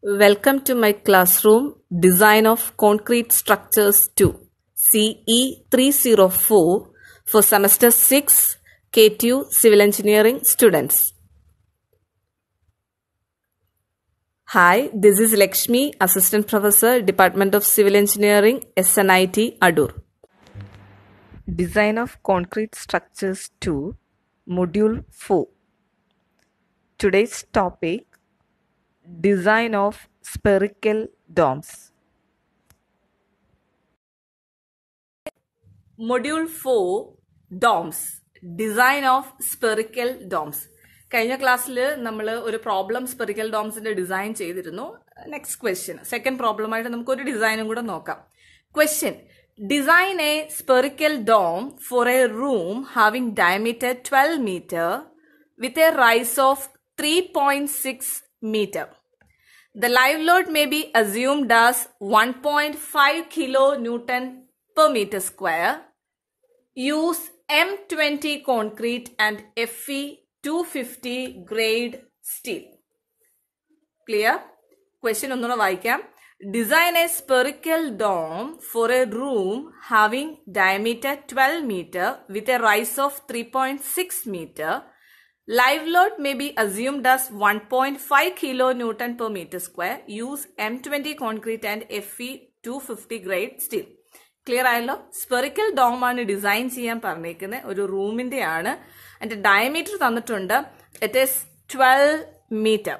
Welcome to my classroom Design of Concrete Structures 2 CE 304 for semester 6 K2 Civil Engineering students. Hi, this is Lakshmi, Assistant Professor, Department of Civil Engineering, SNIT, Adur. Design of Concrete Structures 2, Module 4. Today's topic Design of Spherical Domes. Module 4 Domes. Design of Spherical Domes. കഴിഞ്ഞ ക്ലാസ്സിൽ നമ്മൾ ഒരു problem spherical ഡോംസിന്റെ design ചെയ്തിരുന്നു. Next question second പ്രോബ്ലമായിട്ട് നമുക്ക് ഒരു ഡിസൈനും കൂടെ നോക്കാം. Question design a spherical dome for a room having diameter twelve metre with a rise of three point six metre The live load may be assumed as 1.5 kilonewton per meter square. Use M20 concrete and FE 250 grade steel. Clear? Question ഒന്നുകൂടെ വായിക്കാം design a spherical dome for a room having diameter twelve metre with a rise of three point six metre Live load may be assumed as 1.5 kilonewton per meter square. Use M20 concrete and FE 250 grade steel. Clear ആയല്ലോ? Spherical dome ആണ് design ചെയ്യാൻ പറഞ്ഞേക്കുന്നത് ഒരു റൂമിന്റെ ആണ്. അതിന്റെ diameter തന്നിട്ടുണ്ട്. It is twelve metre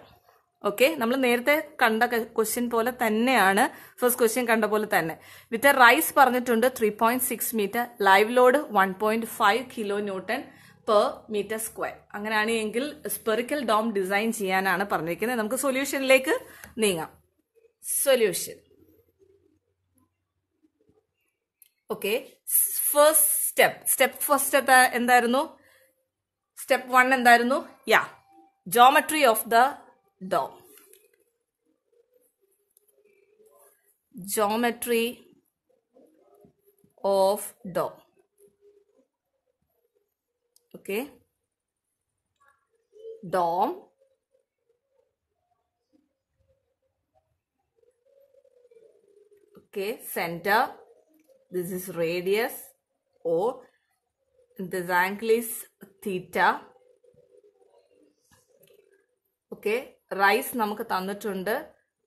okay നമ്മൾ നേരത്തെ കണ്ട ക്വസ്റ്റ്യൻ പോലെ തന്നെയാണ്. ഫസ്റ്റ് ക്വസ്റ്റ്യൻ കണ്ട പോലെ തന്നെ. വിത്ത് എ റൈസ് പറഞ്ഞിട്ടുണ്ട് three point six metre live load one point five kilo newton per metre square അങ്ങനെയാണെങ്കിൽ സ്പെറിക്കൽ ഡോം ഡിസൈൻ ചെയ്യാനാണ് പറഞ്ഞിരിക്കുന്നത്. നമുക്ക് സൊല്യൂഷനിലേക്ക് നീങ്ങാം. Solution okay first step step first എന്തായിരുന്നു? സ്റ്റെപ്പ് വൺ എന്തായിരുന്നു? Yeah geometry of the dome geometry of dome okay dom okay center this is radius o this angle is theta okay rise നമുക്ക് തന്നിട്ടുണ്ട്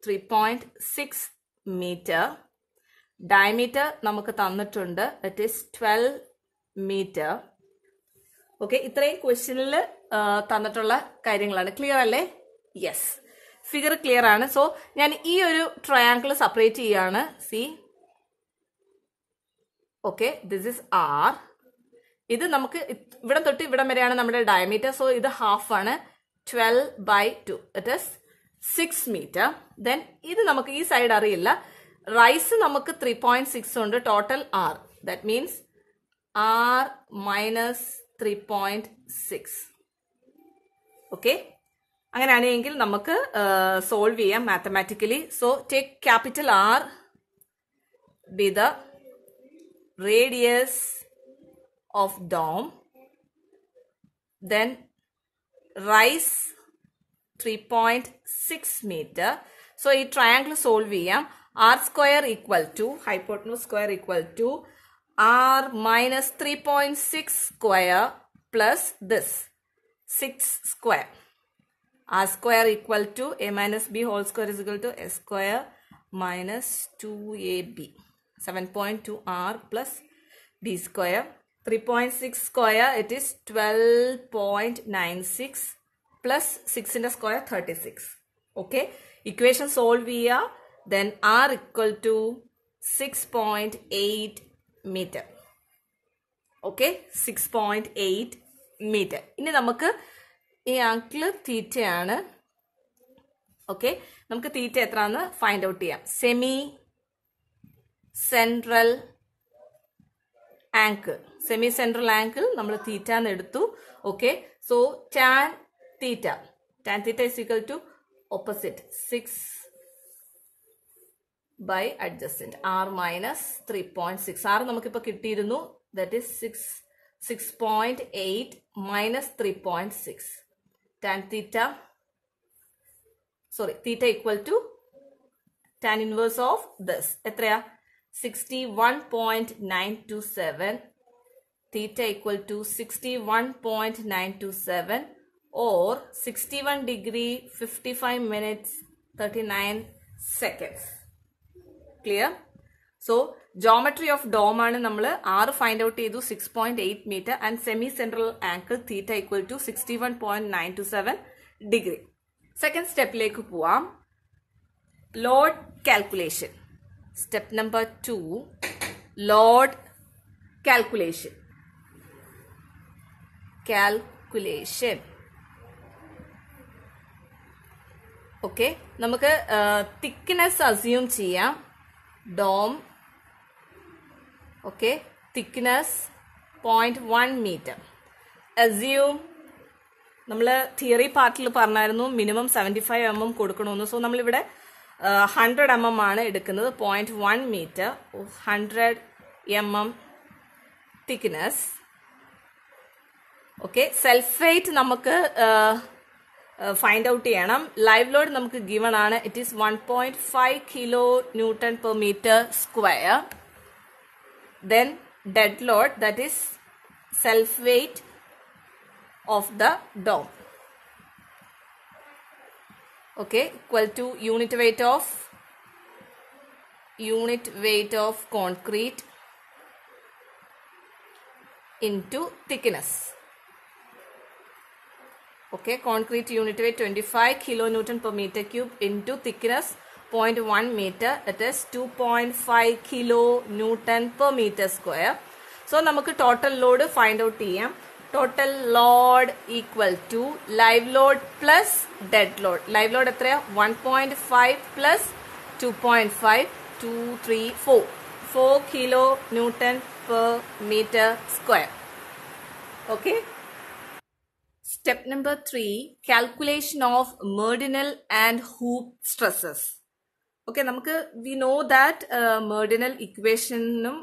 three point six metre diameter നമുക്ക് തന്നിട്ടുണ്ട് it is twelve metre Okay ഇത്രയും ക്വസ്റ്റ്യനിൽ തന്നിട്ടുള്ള കാര്യങ്ങളാണ്. Clear അല്ലേ? Yes figure clear ആണ്. സോ ഞാൻ ഈ ഒരു ട്രയാങ്കിൾ സെപ്പറേറ്റ് ചെയ്യാണ്. See okay this is R ഇത് നമുക്ക് ഇവിടെ തൊട്ട് ഇവിടം വരെയാണ് നമ്മുടെ ഡയമീറ്റർ സോ ഇത് ഹാഫ് ആണ്. Twelve by two it is six metre then ഇത് നമുക്ക് ഈ സൈഡ് അറിയില്ല. റൈസ് നമുക്ക് ത്രീ പോയിന്റ് സിക്സ് ഉണ്ട്. Total R that means R minus three point six okay അങ്ങനെയാണെങ്കിൽ നമുക്ക് സോൾവ് ചെയ്യാം mathematically so take capital R be the radius of dome then rise three point six metre so ഈ triangle solve ചെയ്യാം. R square equal to hypotenuse square equal to r minus 3.6 square plus this 6 square. r square equal to a minus b whole square is equal to s square minus 2ab. 7.2 r plus b square. 3.6 square it is 12.96 plus 6 in the square 36. Okay. Equation solve via then r equal to 6.8 metre okay six point eight metre ഇനി നമുക്ക് ഈ angle തീറ്റയാണ് okay നമുക്ക് theta എത്രയാണെന്ന് find out ചെയ്യാം. Semi central angle semi central angle നമ്മൾ theta എന്ന് എടുത്തു. Okay so tan theta tan theta is equal to opposite six by adjacent R minus three point six R നമുക്കിപ്പോൾ കിട്ടിയിരുന്നു. That is six six point eight minus three point six tan theta sorry theta equal to tan inverse of this എത്രയാ? Sixty one point nine two seven theta equal to sixty one point nine two seven or sixty one degree fifty five minutes thirty nine seconds clear so geometry of dome ആണ് നമ്മൾ ആറ് find out ചെയ്തു six point eight metre and semi central angle theta equal to sixty one point nine two seven degree second സ്റ്റെപ്പിലേക്ക് പോവാം. Load calculation step number two load calculation calculation okay നമുക്ക് thickness assume ചെയ്യാം. Dome okay thickness point one assume നമ്മൾ theory പാർട്ടിൽ പറഞ്ഞായിരുന്നു minimum seventy five M M കൊടുക്കണമെന്ന് so നമ്മളിവിടെ hundred M M ആണ് എടുക്കുന്നത്. Point one metre hundred M M thickness okay self weight നമുക്ക് ഫൈൻഡ് ഔട്ട് ചെയ്യണം. ലൈവ് ലോഡ് നമുക്ക് ഗിവൺ ആണ്. It is one point five kilo newton per metre square then dead load that is self weight of the dome. Okay equal to unit weight of unit weight of concrete into thickness. Okay concrete unit weight 25 kilonewton per meter cube into thickness 0.1 meter that is 2.5 kilonewton per meter square. So നമുക്ക് total load find out ചെയ്യാം total load equal to live load plus dead load live load എത്രയാ? One point five plus two point five two three four four kilo newton per metre square okay step number three calculation of meridional and hoop stresses okay നമുക്ക് we know that meridional ഇക്വേഷനും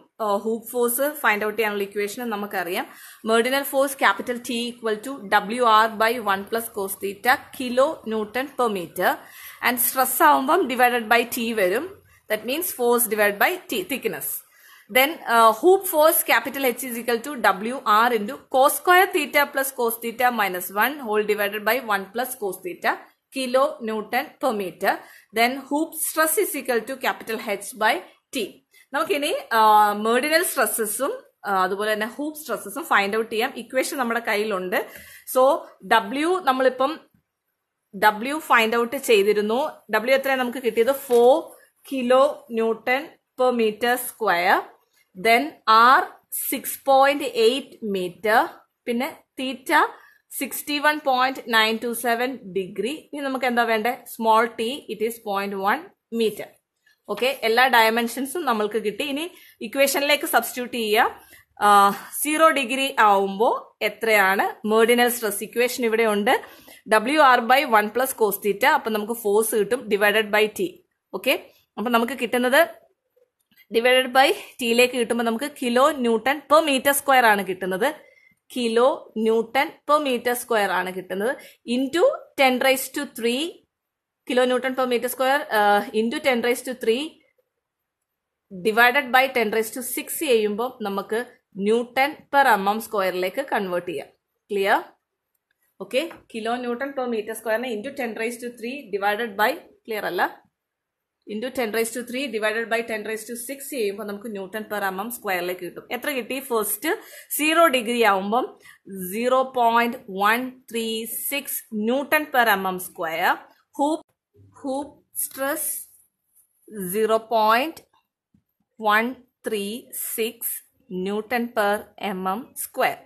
hoop force find out ചെയ്യാനുള്ള ഇക്വേഷനും നമുക്കറിയാം. Meridional force capital T equal to W R by one plus cos theta kilo newton per metre and stress ആവുമ്പം divided by T വരും. That means force divide by T thickness then uh, hoop force capital H is equal to WR into cos square theta plus cos theta minus 1 whole divided by 1 plus cos theta kilo Newton per meter. Then hoop stress is equal to capital H by T. നമുക്കിനി meridional സ്ട്രെസ്സസും അതുപോലെ തന്നെ hoop സ്ട്രെസ്സസും find out ചെയ്യാം equation നമ്മുടെ കയ്യിലുണ്ട് so W നമ്മളിപ്പം W find out ചെയ്തിരുന്നു ഡബ്ല്യു എത്രയാണ് നമുക്ക് കിട്ടിയത് four kilo newton per metre square then R six point eight metre പിന്നെ theta sixty one point nine two seven degree ഇനി നമുക്ക് എന്താ വേണ്ടേ? Small T it is point one metre okay എല്ലാ ഡയമെൻഷൻസും നമ്മൾക്ക് കിട്ടി. ഇനി ഇക്വേഷനിലേക്ക് സബ്സ്റ്റിറ്റ്യൂട്ട് ചെയ്യുക സീറോ ഡിഗ്രി ആവുമ്പോൾ എത്രയാണ്? മേർഡിനൽ സ്ട്രെസ് ഇക്വേഷൻ ഇവിടെ ഉണ്ട്. W R by one plus cos theta അപ്പം നമുക്ക് ഫോഴ്സ് കിട്ടും ഡിവൈഡഡ് ബൈ ടി ഓക്കെ അപ്പം നമുക്ക് കിട്ടുന്നത് ഡിവൈഡഡ് ബൈ ടിയിലേക്ക് കിട്ടുമ്പോൾ നമുക്ക് kilo newton per metre square ആണ് കിട്ടുന്നത്. Kilo newton per metre square ആണ് കിട്ടുന്നത്. Into ten raise to three kilo newton per metre square into ten raise to three divided by ten raise to six ചെയ്യുമ്പോൾ നമുക്ക് newton per M സ്ക്വയറിലേക്ക് convert ചെയ്യാം. Clear okay kilo newton per metre സ്ക്വയറിനെ into ten raise to three divided by clear അല്ല? Into ten raise to three divided by ten raise to six ചെയ്യുമ്പോൾ നമുക്ക് newton per M M സ്ക്വയറിലേക്ക് കിട്ടും. എത്ര കിട്ടി? First zero degree ആവുമ്പം zero point one three six newton per M M square hoop hoop stress zero point one three six newton per M M square.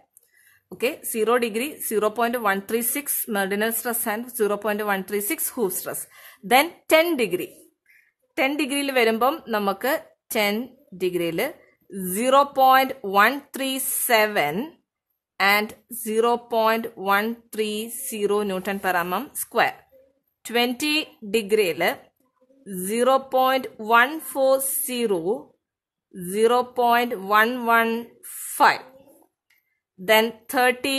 Okay zero degree zero point one three six meridional stress and zero point one three six hoop stress. Then ten degree ten ഡിഗ്രിയിൽ വരുമ്പം നമുക്ക് ten ഡിഗ്രിയിൽ zero point one three seven and zero point one three zero newton per M M square twenty ഡിഗ്രിയിൽ zero point one four zero zero point one one five then thirty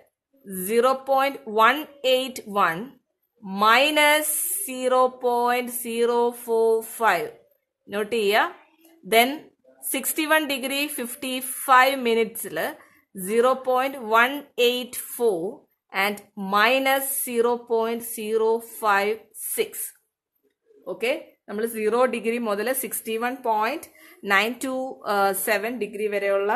60 degree 0.181 minus 0.045 note ചെയ്യുക then sixty one degree fifty five മിനിറ്റ്സിൽ zero point one eight four and minus zero point zero five six okay നമ്മൾ zero degree മുതൽ sixty one point nine two seven degree വരെയുള്ള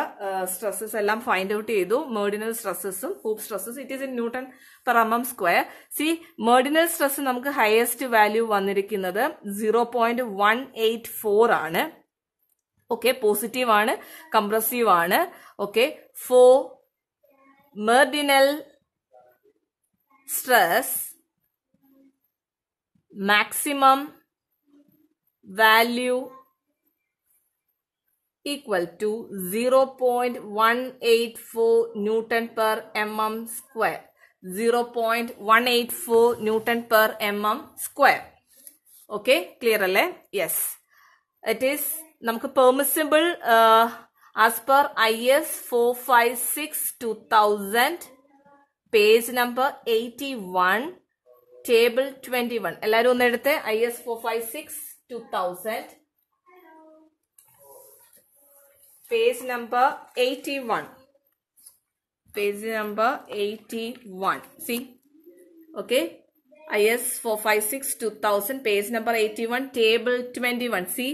stresses എല്ലാം find out ചെയ്തു. Meridional സ്ട്രെസ്സസും hoop stresses it is in newton per M M square see meridional stress നമുക്ക് highest value വന്നിരിക്കുന്നത് zero point one eight four ആണ്. Okay positive ആണ് compressive ആണ്. Okay for meridional stress maximum value equal to 0.184 Newton per mm square. 0.184 Newton per mm square. Okay, clear alle Yes. It is namukku permissible uh, as per IS 456-2000 page number 81 table 21. ellarum ഒന്ന് എടുത്ത് IS 456-2000 page number eighty one page number eighty one see okay I S four five six two thousand page number eighty one table twenty one see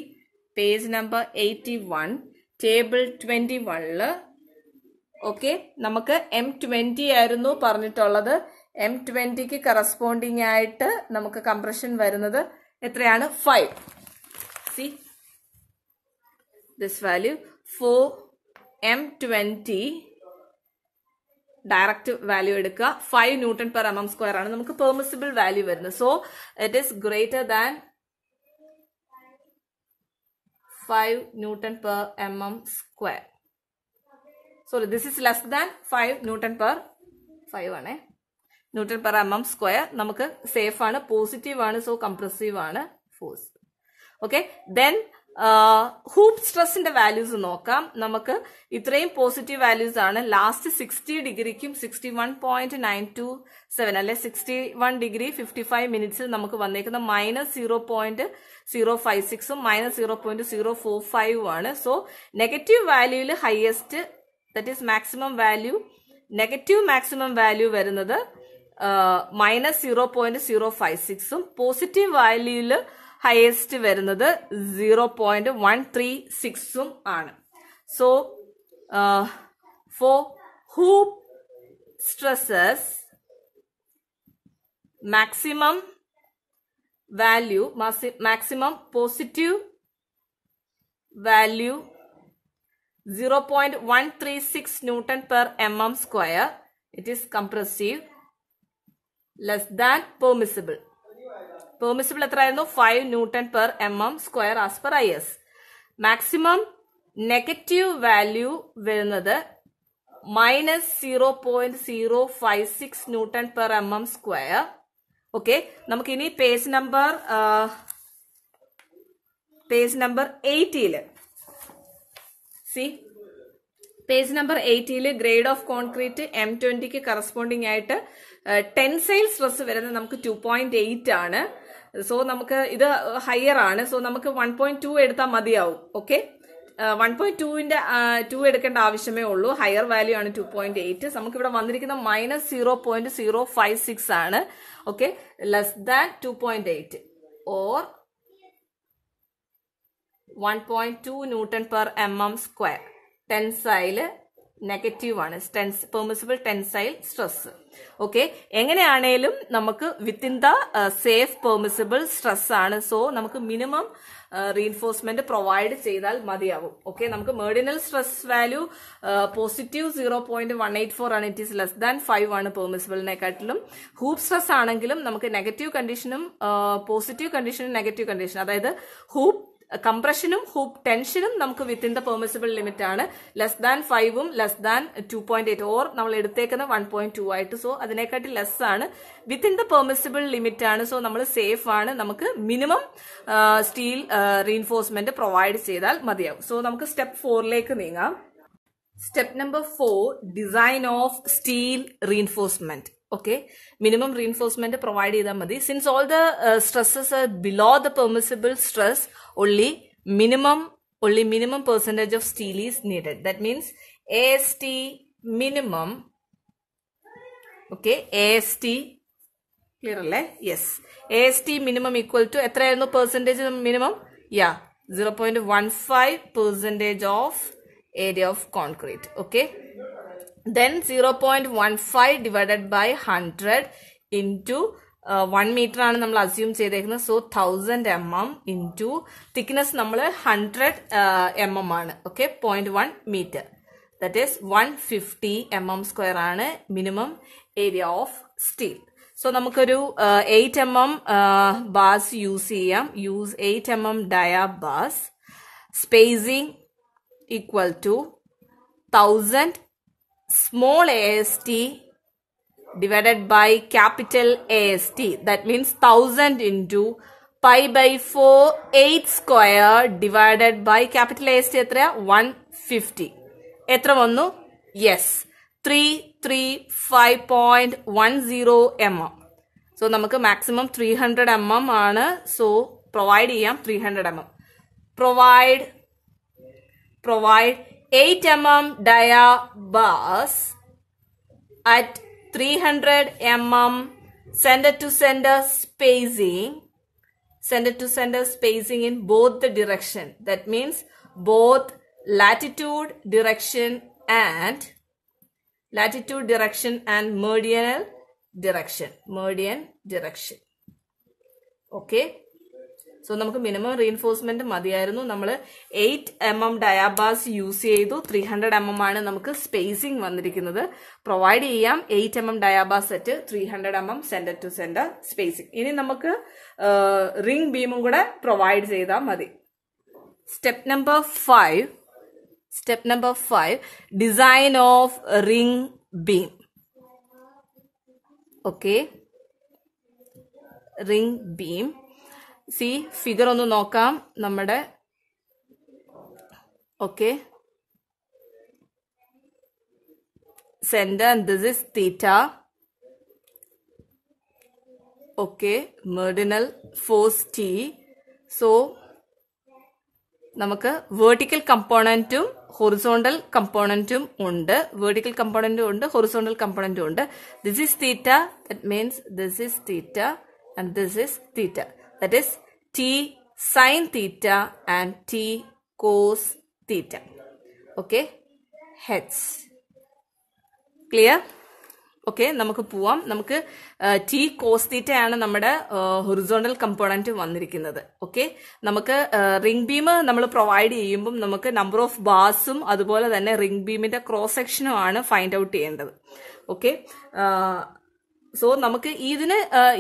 page number eighty one table twenty വണ്ണിൽ okay നമുക്ക് M twenty ആയിരുന്നു പറഞ്ഞിട്ടുള്ളത്. M ട്വന്റിക്ക് corresponding ആയിട്ട് നമുക്ക് compression വരുന്നത് എത്രയാണ്? Five see this value for M twenty direct value എടുക്കുക. Five newton per M M square ആണ്. നമുക്ക് പെർമിസിബിൾ വാല്യൂ വരുന്നത്. So it is greater than five newton per M M square sorry this is less than five newton per five ആണേ. Newton per M M square നമുക്ക് safe ആണ് positive ആണ് so compressive ആണ് force okay then hoop സ്ട്രെസ്സിന്റെ values നോക്കാം. നമുക്ക് ഇത്രയും positive values ആണ്. Last sixty ഡിഗ്രിക്കും sixty one point nine two seven അല്ലെ sixty one degree fifty five മിനിറ്റ്സിൽ നമുക്ക് വന്നേക്കുന്ന minus zero point zero five സിക്സും minus zero point zero four five ആണ്. So negative വാല്യൂവിൽ highest that is maximum value negative maximum value വരുന്നത് minus zero point zero five സിക്സും positive വാല്യൂവിൽ highest വരുന്നത് zero point one three സിക്സും ആണ് so for hoop stresses maximum value maximum positive value 0.136 Newton per mm square. It is compressive. Less than permissible. Permissible എത്രയായിരുന്നു five newton per M M square as per I S maximum negative value വരുന്നത് minus zero point zero five six newton per M M square okay നമുക്കിനി page number page number എയ്റ്റിയിൽ C page number എയ്റ്റിയിൽ grade of concrete M ട്വന്റിക്ക് corresponding ആയിട്ട് tensile stress വരുന്നത് നമുക്ക് two point eight ആണ്. So നമുക്ക് ഇത് ഹയർ ആണ്. സോ നമുക്ക് വൺ പോയിന്റ് ടു എടുത്താൽ മതിയാവും. ഓക്കെ വൺ പോയിന്റ് ടുവിന്റെ ടു എടുക്കേണ്ട ആവശ്യമേ ഉള്ളൂ. ഹയർ വാല്യൂ ആണ് ടു പോയിന്റ് എയ്റ്റ് നമുക്ക് ഇവിടെ വന്നിരിക്കുന്ന minus zero point zero five six ആണ്. Okay less than two point eight or one point two newton per M M square tensile negative ആണ്. Tense permissible tensile stress okay എങ്ങനെയാണേലും നമുക്ക് within the safe permissible stress ആണ്. So നമുക്ക് minimum reinforcement provide ചെയ്താൽ മതിയാവും. Okay നമുക്ക് meridional stress value positive zero point one eight four ആണ്. It is less than five ആണ് പെർമിസിബിളിനെക്കാട്ടിലും ഹൂപ്പ് സ്ട്രെസ് ആണെങ്കിലും നമുക്ക് നെഗറ്റീവ് കണ്ടീഷനും പോസിറ്റീവ് കണ്ടീഷനും നെഗറ്റീവ് കണ്ടീഷൻ അതായത് ഹൂപ്പ് കംപ്രഷനും ഹൂപ്പ് ടെൻഷനും നമുക്ക് വിത്തിൻ ദ പെർമിസിബിൾ ലിമിറ്റ് ആണ്. ലെസ് ദാൻ ഫൈവും less than two point eight or നമ്മൾ എടുത്തേക്കുന്ന വൺ പോയിന്റ് ടു ആയിട്ട്. സോ അതിനെക്കാട്ടി ലെസ് ആണ്. വിത്തിൻ ദ പെർമിസിബിൾ ലിമിറ്റ് ആണ്. സോ നമ്മൾ സേഫ് ആണ്. നമുക്ക് മിനിമം സ്റ്റീൽ റീൻഫോഴ്സ്മെന്റ് പ്രൊവൈഡ് ചെയ്താൽ മതിയാവും. സോ നമുക്ക് സ്റ്റെപ്പ് ഫോറിലേക്ക് നീങ്ങാം. Step number four design of steel reinforcement okay minimum reinforcement provide ചെയ്താൽ മതി. Since all the stresses below the permissible stress only minimum only minimum only of steel is needed that means A S T minimum okay A S T clear അല്ലേ? Yes A S T minimum equal to എത്രയായിരുന്നു percentage minimum yeah zero point one five percentage of area of concrete okay point one five divided by hundred into one metre ആണ് നമ്മൾ assume ചെയ്തേക്കുന്നത്. So thousand M M into thickness നമ്മൾ hundred M M ആണ്. Okay point one metre that is one fifty M M square ആണ് minimum area of steel so നമുക്കൊരു eight M M bars use ചെയ്യാം. Use eight M M dia bars spacing equal to thousand S T divided by capital AST. That means 1000 into pi by 4 8 square divided by capital AST എത്രയാ? 150. എത്ര വന്നു? Yes three three five point one zero M M so നമുക്ക് maximum three hundred M M ആണ്. So provide ചെയ്യാം three hundred M M provide provide 8 mm dia bars at 300 mm sender to sender spacing sender to sender spacing in both the direction. That means both latitude direction and latitude direction and meridional direction meridian direction. Okay? So നമുക്ക് minimum reinforcement മതിയായിരുന്നു. നമ്മൾ eight M M dia bars use ചെയ്തു. Three hundred M M ആണ് നമുക്ക് spacing വന്നിരിക്കുന്നത്. Provide ചെയ്യാം. Eight M M dia bars set three hundred M M centre to centre spacing ഇനി നമുക്ക് റിംഗ് ബീമും കൂടെ പ്രൊവൈഡ് ചെയ്താൽ മതി. Step number five step number five design of ring beam okay ring beam see figure ഒന്ന് നോക്കാം നമ്മുടെ. Okay centre this is theta okay meridional force T so നമുക്ക് വേർട്ടിക്കൽ കമ്പോണന്റും ഹൊറിസോണ്ടൽ കമ്പോണന്റും ഉണ്ട്. വേർട്ടിക്കൽ കമ്പോണന്റും ഉണ്ട് ഹൊറിസോണ്ടൽ കമ്പോണന്റും ഉണ്ട്. This is theta that means this is theta and this is theta that is t sine theta and t cos theta. Okay? Heads. Clear okay നമുക്ക് പോവാം. നമുക്ക് ടി കോസ് തീറ്റയാണ് നമ്മുടെ ഹൊറിസോണ്ടൽ കമ്പോണന്റ് വന്നിരിക്കുന്നത്. ഓക്കെ നമുക്ക് ring beam നമ്മൾ provide ചെയ്യുമ്പം നമുക്ക് നമ്പർ ഓഫ് ബാസും അതുപോലെ തന്നെ റിംഗ് ബീമിന്റെ ക്രോസ് സെക്ഷനും ആണ് ഫൈൻഡ് ഔട്ട് ചെയ്യേണ്ടത്. ഓക്കെ സോ നമുക്ക് ഇതിന്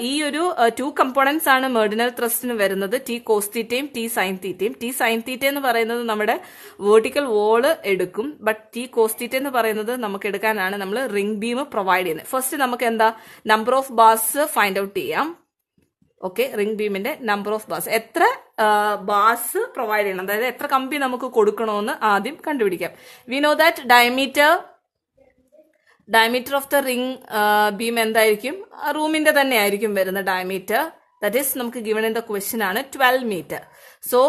ഈ ഒരു ടു കമ്പോണൻസ് ആണ് മെർഡിനൽ ത്രസ്റ്റിന് വരുന്നത്. ടി കോസ്തീറ്റയും ടി സൈൻ തീറ്റയും ടി സൈൻ തീറ്റ എന്ന് പറയുന്നത് നമ്മുടെ വേർട്ടിക്കൽ വോൾ എടുക്കും. ബട്ട് ടി കോസ്തീറ്റ എന്ന് പറയുന്നത് നമുക്ക് എടുക്കാനാണ് നമ്മൾ റിംഗ് ബീം പ്രൊവൈഡ് ചെയ്യുന്നത്. ഫസ്റ്റ് നമുക്ക് എന്താ? Number of bars find out ചെയ്യാം. ഓക്കെ റിംഗ് ബീമിന്റെ നമ്പർ ഓഫ് ബാസ് എത്ര ബാസ് പ്രൊവൈഡ് ചെയ്യണം? അതായത് എത്ര കമ്പി നമുക്ക് കൊടുക്കണമെന്ന് ആദ്യം കണ്ടുപിടിക്കാം. We know that diameter diameter of the ring beam എന്തായിരിക്കും? റൂമിന്റെ തന്നെ ആയിരിക്കും വരുന്ന ഡയമീറ്റർ. ദറ്റ് ഈസ് നമുക്ക് ഗിവൺ ഇൻ ദ ക്വസ്റ്റ്യൻ ആണ് twelve metre so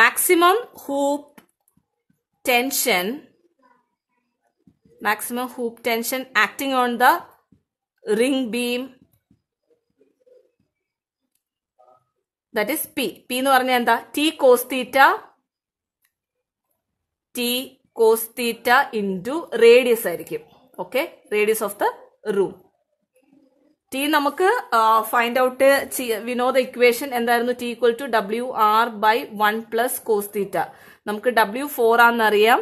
maximum hoop tension maximum hoop tension acting on the ring beam that is P P എന്ന് പറഞ്ഞാൽ എന്താ? T cos theta T cos theta into radius ആയിരിക്കും. Okay radius of the room T നമുക്ക് find out വിനോദ equation എന്തായിരുന്നു? T equal to W R by one plus cos theta നമുക്ക് W four ആണെന്നറിയാം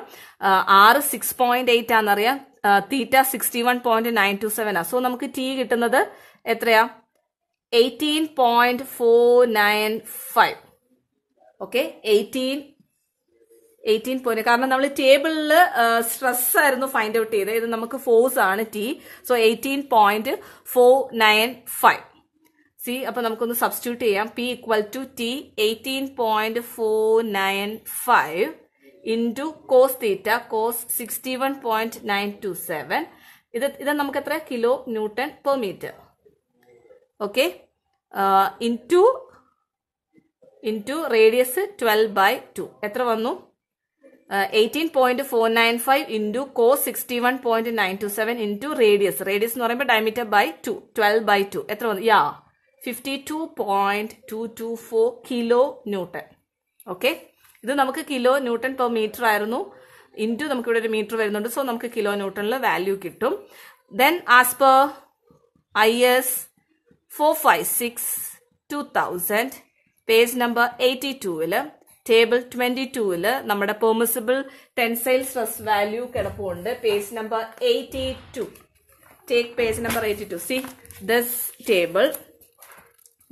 ആറ് six point eight ആണെന്നറിയാം theta sixty one point nine two seven ആ. So നമുക്ക് T കിട്ടുന്നത് എത്രയാ? Eighteen point four nine five okay eighteen eighteen point കാരണം നമ്മൾ ടേബിളിൽ സ്ട്രെസ് ആയിരുന്നു ഫൈൻഡ് ഔട്ട് ചെയ്തത്. ഇത് നമുക്ക് ഫോഴ്സ് ആണ് T so eighteen point four nine five see അപ്പൊ നമുക്കൊന്ന് സബ്സ്റ്റിറ്റ്യൂട്ട് ചെയ്യാം. P equal to T eighteen point four nine five into cos theta cos sixty one point nine two seven ഇത് ഇത് നമുക്ക് എത്ര? Kilo newton per metre okay into into radius twelve by two എത്ര വന്നു? Eighteen point four nine five into cos sixty one point nine two seven into radius radius എന്ന് പറയുമ്പോൾ diameter by two twelve by two എത്ര വന്നു? Yeah fifty two point two two four kilo newton okay ഇത് നമുക്ക് kilo newton per metre ആയിരുന്നു. Into നമുക്ക് ഇവിടെ ഒരു മീറ്റർ വരുന്നുണ്ട്. സോ നമുക്ക് കിലോ ന്യൂട്ടണിൽ വാല്യൂ കിട്ടും then as per I S four five six two thousand page number eighty ടൂവിൽ ടേബിൾ ട്വന്റി ടൂവിൽ നമ്മുടെ പെർമിസിബിൾ ടെൻസൈൽ സ്ട്രെസ് വാല്യൂ കിടപ്പുണ്ട്. Page number eighty two take page number eighty two see this table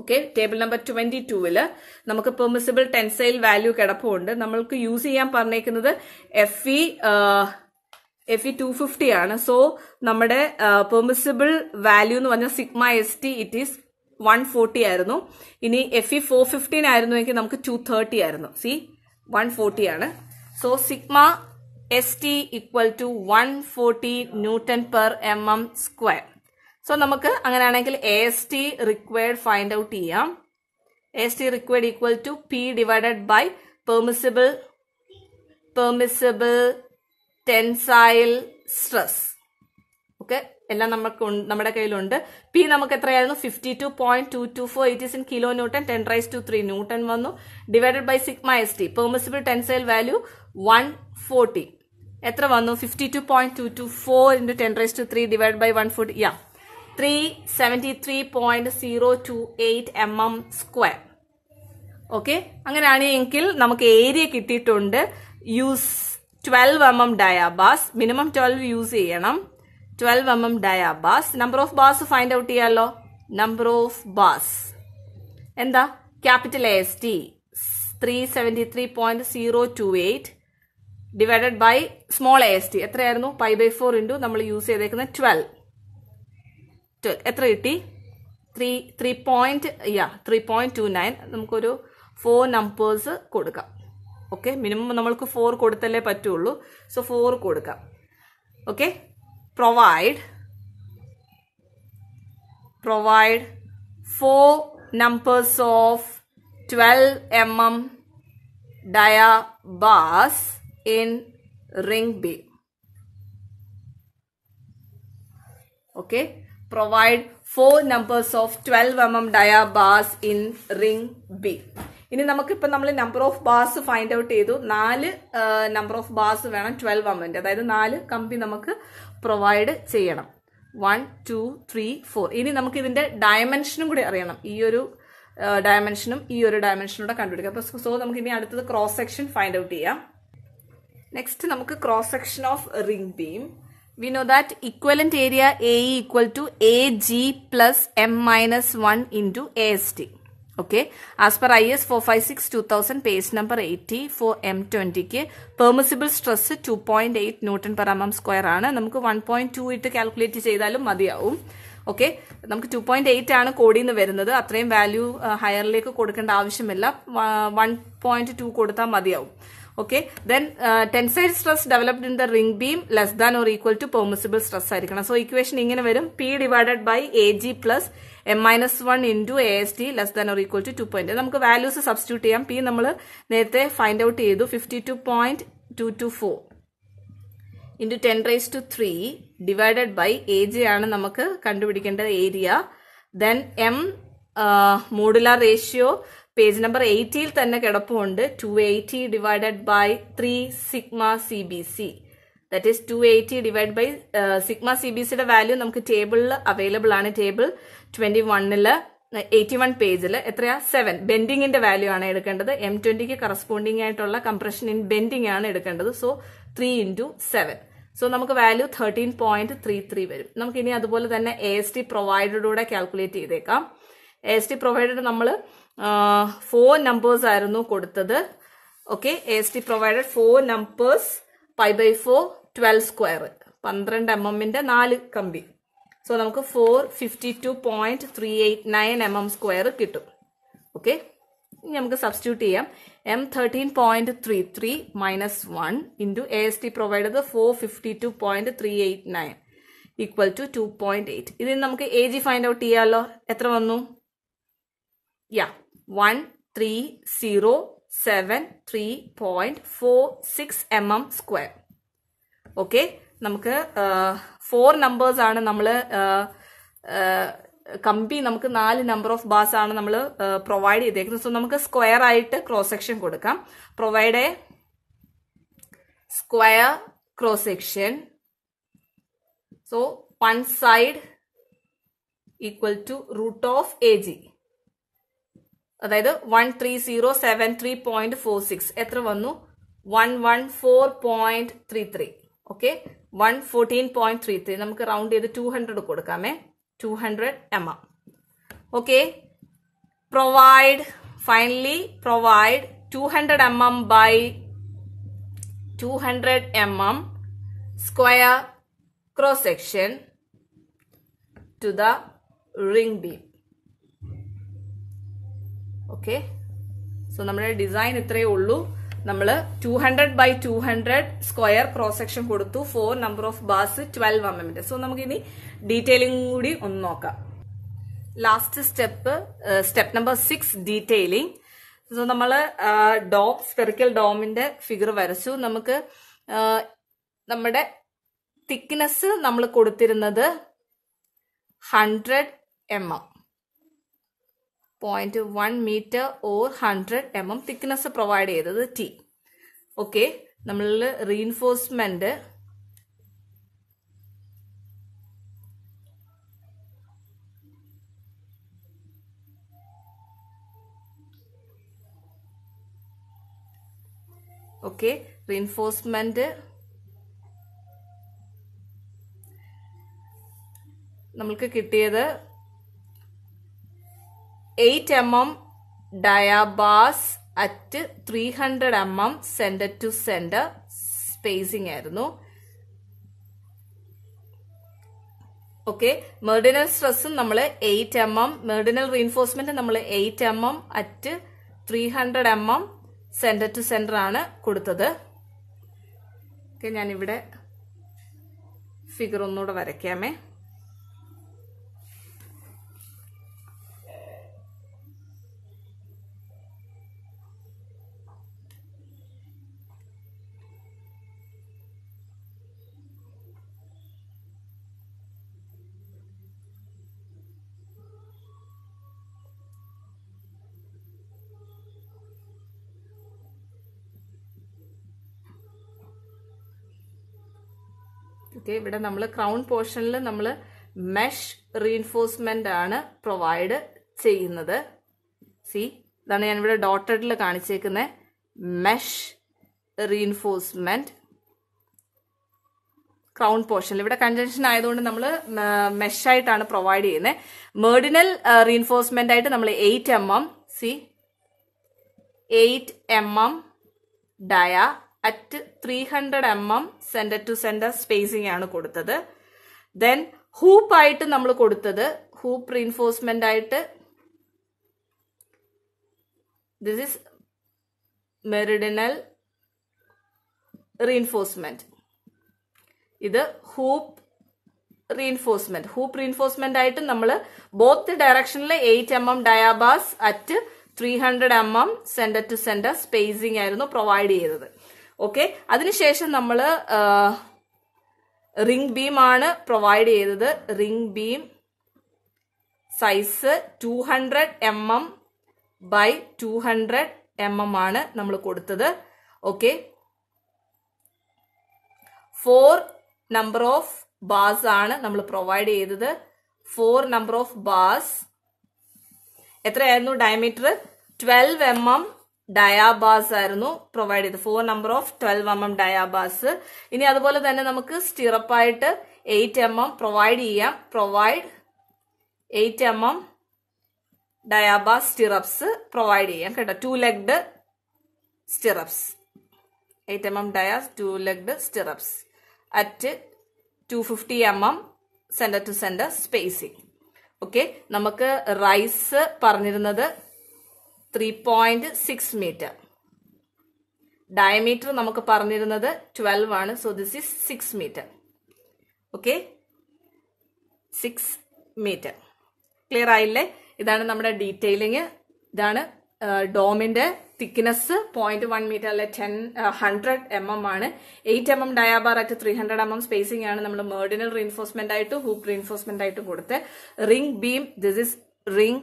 okay table number twenty ടൂവിൽ നമുക്ക് permissible tensile value കിടപ്പുണ്ട്. നമ്മൾക്ക് use ചെയ്യാൻ പറഞ്ഞേക്കുന്നത് F E F E two fifty ആണ്. സോ നമ്മുടെ permissible value എന്ന് പറഞ്ഞാൽ sigma S T it is one forty ആയിരുന്നു. ഇനി എഫ് ഇ ഫോർ ഫിഫ്റ്റീൻ ആയിരുന്നുവെങ്കിൽ നമുക്ക് ടു തേർട്ടി ആയിരുന്നു. സി വൺ ഫോർട്ടി ആണ്. So sigma S T equal to one forty newton per M M square so നമുക്ക് അങ്ങനെയാണെങ്കിൽ A S T required find out ചെയ്യാം. S T required equal to P divided by permissible permissible tensile stress okay എല്ലാം നമുക്ക് നമ്മുടെ കയ്യിലുണ്ട്. P നമുക്ക് എത്രയായിരുന്നു? Fifty two point two two four it is in kilo newton ten raise to three newton വന്നു. Divided by sigma S T permissible tensile value one forty എത്ര വന്നു? Fifty two point two two four into ten raise to three divide by one forty yeah three seventy three point zero two eight M M square okay അങ്ങനെയാണെങ്കിൽ നമുക്ക് area കിട്ടിയിട്ടുണ്ട്. Use twelve M M dia bars minimum twelve use ചെയ്യണം. Twelve M M dia bars number of bars find out ചെയ്യാലോ? Number of bars എന്താ? Capital S T three seventy three point zero two eight divided by small A S T എത്രയായിരുന്നു? Pi by four into നമ്മൾ use ചെയ്തേക്കുന്ന twelve എത്ര കിട്ടി? Three three point yeah three point two nine നമുക്കൊരു four numbers കൊടുക്കാം. Okay minimum നമ്മൾക്ക് four കൊടുത്തല്ലേ പറ്റുള്ളൂ. സോ ഫോർ കൊടുക്കാം. Okay provide provide four numbers of 12 mm dia bars in ring B. Okay, provide four numbers of 12 mm dia bars in ring B. ഇനി നമുക്കിപ്പോൾ നമ്മൾ number of bars find out ചെയ്തു. നാല് number of bars വേണം twelve അമ്മന്റെ അതായത് നാല് കമ്പി നമുക്ക് പ്രൊവൈഡ് ചെയ്യണം. വൺ ടു ത്രീ ഫോർ ഇനി നമുക്ക് ഇതിന്റെ ഡയമെൻഷനും കൂടി അറിയണം. ഈ ഒരു ഡയമെൻഷനും ഈ ഒരു ഡയമെൻഷനും കൂടെ കണ്ടുപിടിക്കാം. അപ്പോൾ സോ നമുക്ക് ഇനി അടുത്തത് ക്രോസ് സെക്ഷൻ ഫൈൻഡ് ഔട്ട് ചെയ്യാം. നെക്സ്റ്റ് നമുക്ക് cross section of ring beam we know that equivalent area A equal to A G plus M AE one to A S M minus 1 into AST. Okay. As per IS 456 2000 page number 80 for M20 ക്ക് permissible stress two point eight newton per M M square ആണ്. നമുക്ക് one point two ഇട്ട് calculate ചെയ്താലും മതിയാവും. Okay നമുക്ക് two point eight ആണ് കോഡിൽ നിന്ന് വരുന്നത്. അത്രയും വാല്യൂ ഹയറിലേക്ക് കൊടുക്കേണ്ട ആവശ്യമില്ല. വൺ പോയിന്റ് ടു കൊടുത്താൽ മതിയാവും. Okay then tensile stress developed in the ring beam less than or equal to permissible stress ആയിരിക്കണം. സോ ഇക്വേഷൻ ഇങ്ങനെ വരും. P divided by A G plus M minus one into A S T less than or equal to two point നമുക്ക് values substitute ചെയ്യാം. P നമ്മൾ നേരത്തെ find out ചെയ്തു fifty two point two two four into ten raise to three divided by A G ആണ് നമുക്ക് കണ്ടുപിടിക്കേണ്ട area then M modular ratio page number എയ്റ്റിയിൽ തന്നെ കിടപ്പുണ്ട്. Two eighty divided by three sigma C B C that is two eighty divide by sigma C B സിയുടെ value നമുക്ക് ടേബിളിൽ available ആണ്. Table twenty വണ്ണിൽ eighty one പേജിൽ എത്രയാ? Seven ബെൻഡിങ്ങിന്റെ വാല്യൂ ആണ് എടുക്കേണ്ടത്. എം ട്വന്റിക്ക് കറസ്പോണ്ടിങ് ആയിട്ടുള്ള കംപ്രഷൻ ഇൻ ബെൻഡിങ് ആണ് എടുക്കേണ്ടത്. So three into seven so നമുക്ക് value thirteen point three three വരും. നമുക്ക് ഇനി അതുപോലെ തന്നെ എ എസ് ടി പ്രൊവൈഡഡൂടെ കാൽക്കുലേറ്റ് ചെയ്തേക്കാം. എ എസ് ടി പ്രൊവൈഡഡ് നമ്മൾ ഫോർ നമ്പേഴ്സ് ആയിരുന്നു കൊടുത്തത്. Okay A S T provided four numbers pi by four twelve square പന്ത്രണ്ട് എം എമ്മിന്റെ നാല് കമ്പി. സോ നമുക്ക് four fifty two point three eight nine M M square കിട്ടും. ഓക്കെ ഇനി നമുക്ക് സബ്സ്റ്റിറ്റ്യൂട്ട് ചെയ്യാം. M thirteen point three three minus one into A S T provide four fifty two point three eight nine equal to two point eight ഇതിന് നമുക്ക് A G find out ചെയ്യാമല്ലോ എത്ര വന്നു? Yeah one three zero seven three point four six M M square okay നമുക്ക് four numbers ആണ് നമ്മൾ കമ്പി നമുക്ക് നാല് നമ്പർ ഓഫ് ബാസ് ആണ് നമ്മൾ പ്രൊവൈഡ് ചെയ്തേക്കുന്നത്. സോ നമുക്ക് സ്ക്വയർ ആയിട്ട് ക്രോസ് സെക്ഷൻ കൊടുക്കാം. Provide A square cross section so one side equal to root of A G അതായത് one three zero seven three point four six എത്ര വന്നു? One one four point three three okay one fourteen point three three നമുക്ക് round ചെയ്ത് two hundred കൊടുക്കാമേ. Two hundred M M okay provide finally provide two hundred M M by two hundred M M square cross section to the ring beam okay so നമ്മുടെ design ഇത്രയേ ഉള്ളൂ. നമ്മൾ two hundred by two hundred square cross section കൊടുത്തു. Four number of bars twelve M M so നമുക്ക് ഇനി detailing കൂടി ഒന്ന് നോക്കാം. Last step step number six detailing so നമ്മൾ ഡോം സ്പെറിക്കൽ ഡോമിന്റെ ഫിഗർ വരച്ചു. നമുക്ക് നമ്മുടെ തിക്നെസ് നമ്മൾ കൊടുത്തിരുന്നത് hundred M M point one meter or hundred M M thickness provide ചെയ്തത് ടി ഓക്കെ നമ്മൾ റീഇൻഫോഴ്സ്മെന്റ് ഓക്കെ റീഇൻഫോഴ്സ്മെന്റ് നമ്മൾക്ക് കിട്ടിയത് eight M M dia bars at three hundred M M center to center spacing ആയിരുന്നു. Okay meridional സ്ട്രെസ്സും നമ്മൾ eight M M meridional reinforcement നമ്മൾ eight M M at three hundred M M center to center ആണ് കൊടുത്തത്. Okay ഞാനിവിടെ figure ഒന്നുകൂടെ വരയ്ക്കാമേ. Okay ഇവിടെ നമ്മൾ ക്രൗൺ പോർഷനിൽ നമ്മൾ മെഷ് റീൻഫോഴ്സ്മെന്റ് ആണ് പ്രൊവൈഡ് ചെയ്യുന്നത്. സി ഇതാണ് ഞാൻ ഇവിടെ ഡോട്ടഡിൽ കാണിച്ചേക്കുന്നത് മെഷ് റീൻഫോഴ്സ്മെന്റ് ക്രൗൺ പോർഷനിൽ ഇവിടെ കൺജൻഷൻ ആയതുകൊണ്ട് നമ്മൾ മെഷ് ആയിട്ടാണ് പ്രൊവൈഡ് ചെയ്യുന്നത് മേർഡിനൽ റീൻഫോഴ്സ്മെന്റ് ആയിട്ട് നമ്മൾ eight M M C eight M M dia at three hundred M M center to center spacing ആണ് കൊടുത്തത്. ദെൻ ഹൂപ്പ് ആയിട്ട് നമ്മൾ കൊടുത്തത് ഹൂപ്പ് റീൻഫോഴ്സ്മെന്റ് ആയിട്ട്. ദിസ് ഇസ് മെറിഡിനൽ റീൻഫോഴ്സ്മെന്റ് ഇത് ഹൂപ്പ് റീൻഫോഴ്സ്മെന്റ് ഹൂപ്പ് റീൻഫോഴ്സ്മെന്റ് ആയിട്ട് നമ്മൾ ബോത്ത് ഡയറക്ഷനിൽ eight M M dia bars at three hundred M M center to center spacing ആയിരുന്നു പ്രൊവൈഡ് ചെയ്തത്. ഓക്കെ അതിനുശേഷം നമ്മൾ റിംഗ് ബീം ആണ് പ്രൊവൈഡ് ചെയ്തത്. Ring beam size two hundred M M by two hundred M M ആണ് നമ്മൾ കൊടുത്തത്. Okay four number of bars ആണ് നമ്മൾ പ്രൊവൈഡ് ചെയ്തത്. ഫോർ നമ്പർ ഓഫ് ബാസ് എത്രയായിരുന്നു diameter twelve M M dia bars ആയിരുന്നു പ്രൊവൈഡ് ചെയ്തത്. Four number of twelve M M dia bars ഇനി അതുപോലെ തന്നെ നമുക്ക് സ്റ്റിറപ്പായിട്ട് എയ്റ്റ് എം എം പ്രൊവൈഡ് ചെയ്യാം. Provide eight M M dia bars stirrups provide ചെയ്യാം കേട്ടോ. Two legged stirrups eight M M dias two legged stirrups at two fifty M M center to center spacing okay നമുക്ക് rise പറഞ്ഞിരുന്നത് three point six meter diameter നമുക്ക് പറഞ്ഞിരുന്നത് twelve ആണ്. So this is six meter okay six meter clear ആയില്ലേ? ഇതാണ് നമ്മുടെ detailing ഇതാണ് ഡോമിന്റെ തിക്നെസ് പോയിന്റ് വൺ മീറ്റർ അല്ലെ ടെൻ ഹൺഡ്രഡ് എം എം ആണ്. Eight M M dia bar at three hundred M M spacing ആണ് നമ്മൾ മേർഡിനൽ റീൻഫോഴ്സ്മെന്റ് ആയിട്ട് ഹൂപ്പ് റീൻഫോഴ്സ്മെന്റ് ആയിട്ട് കൊടുത്ത്. Ring beam this is ring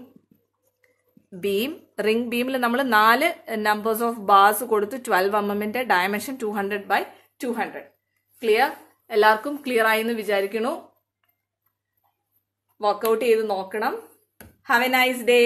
beam ring ബീമിൽ നമ്മൾ നാല് നമ്പേഴ്സ് ഓഫ് ബാർസ് കൊടുത്തു ട്വൽവ് എം എമ്മിന്റെ dimension two hundred by two hundred clear എല്ലാവർക്കും ക്ലിയർ ആയി എന്ന് വിചാരിക്കുന്നു വർക്കൗട്ട് ചെയ്ത് നോക്കണം. Have a nice day